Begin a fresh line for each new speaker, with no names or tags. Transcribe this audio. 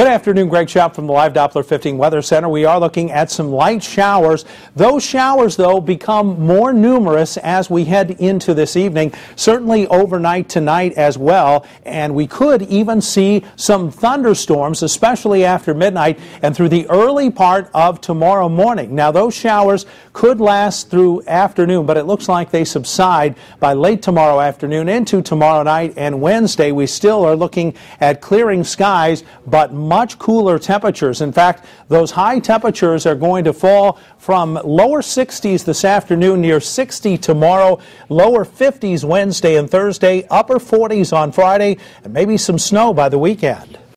Good afternoon, Greg Schaap from the Live Doppler 15 Weather Center. We are looking at some light showers. Those showers, though, become more numerous as we head into this evening, certainly overnight tonight as well. And we could even see some thunderstorms, especially after midnight and through the early part of tomorrow morning. Now, those showers could last through afternoon, but it looks like they subside by late tomorrow afternoon into tomorrow night and Wednesday. We still are looking at clearing skies, but much cooler temperatures. In fact, those high temperatures are going to fall from lower 60s this afternoon, near 60 tomorrow, lower 50s Wednesday and Thursday, upper 40s on Friday, and maybe some snow by the weekend.